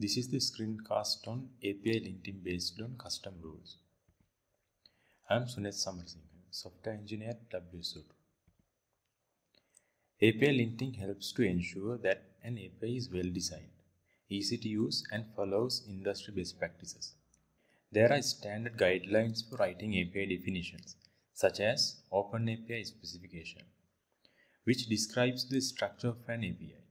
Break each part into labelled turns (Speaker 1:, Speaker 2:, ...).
Speaker 1: This is the screencast on API linting based on custom rules. I am Sunet Samarasinghe, software engineer at WSO2. API linting helps to ensure that an API is well designed, easy to use and follows industry best practices. There are standard guidelines for writing API definitions, such as OpenAPI specification, which describes the structure of an API.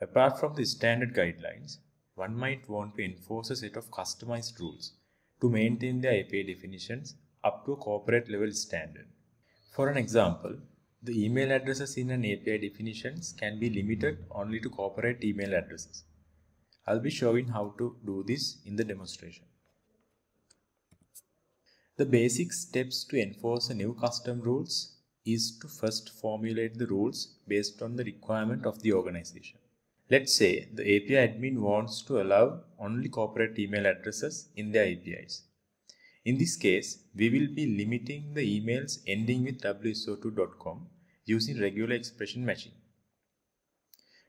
Speaker 1: Apart from the standard guidelines, one hmm. might want to enforce a set of customized rules to maintain the API definitions up to a corporate level standard. For an example, the email addresses in an API definitions can be limited only to corporate email addresses. I'll be showing how to do this in the demonstration. The basic steps to enforce a new custom rules is to first formulate the rules based on the requirement of the organization. Let's say the API admin wants to allow only corporate email addresses in their APIs. In this case, we will be limiting the emails ending with wso2.com using regular expression matching.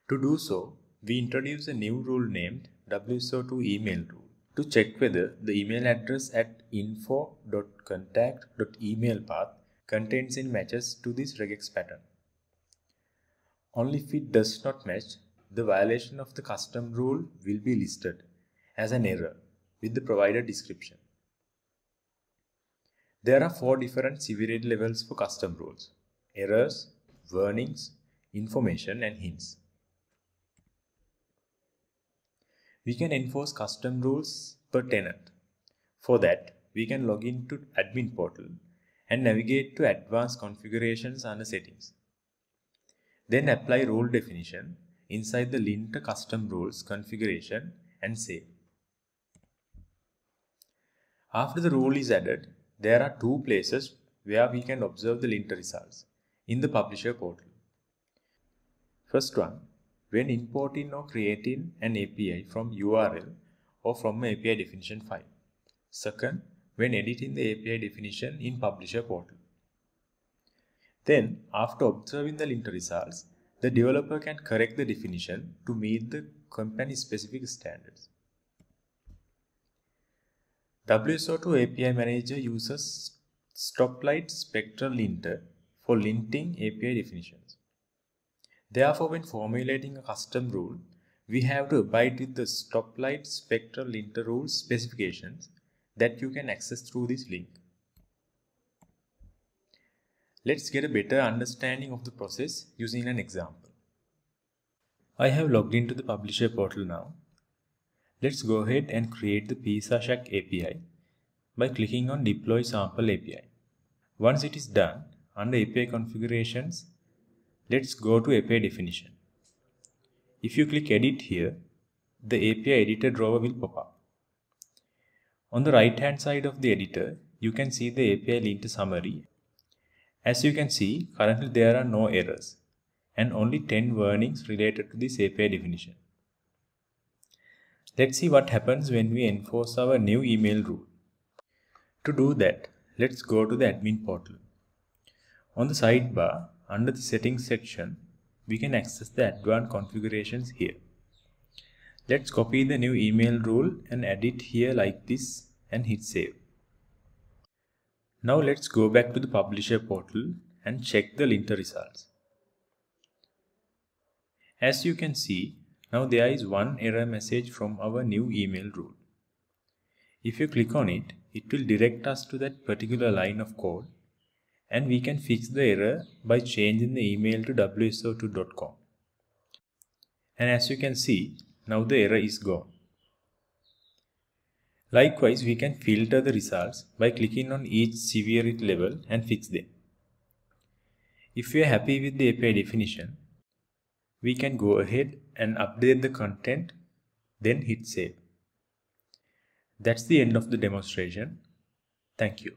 Speaker 1: To do so, we introduce a new rule named wso2 email rule to check whether the email address at info.contact.email path contains any matches to this regex pattern. Only if it does not match, the violation of the custom rule will be listed as an error with the provided description. There are four different severity levels for custom rules errors, warnings, information, and hints. We can enforce custom rules per tenant. For that, we can log into admin portal and navigate to advanced configurations under settings. Then apply rule definition inside the linter custom rules configuration and save. After the rule is added, there are two places where we can observe the linter results in the publisher portal. First one, when importing or creating an API from URL or from an API definition file. Second, when editing the API definition in publisher portal. Then, after observing the linter results, the developer can correct the definition to meet the company specific standards. WSO2 API Manager uses stoplight spectral linter for linting API definitions. Therefore, when formulating a custom rule, we have to abide with the stoplight spectral linter rules specifications that you can access through this link. Let's get a better understanding of the process using an example. I have logged into the publisher portal now. Let's go ahead and create the PizzaShack API by clicking on Deploy Sample API. Once it is done, under API configurations, let's go to API definition. If you click Edit here, the API editor drawer will pop up. On the right hand side of the editor, you can see the API linter summary as you can see, currently there are no errors and only 10 warnings related to this API definition. Let's see what happens when we enforce our new email rule. To do that, let's go to the admin portal. On the sidebar, under the settings section, we can access the advanced configurations here. Let's copy the new email rule and add it here like this and hit save. Now let's go back to the publisher portal and check the linter results. As you can see, now there is one error message from our new email rule. If you click on it, it will direct us to that particular line of code and we can fix the error by changing the email to wso2.com. And as you can see, now the error is gone. Likewise, we can filter the results by clicking on each severity level and fix them. If we are happy with the API definition, we can go ahead and update the content, then hit save. That's the end of the demonstration. Thank you.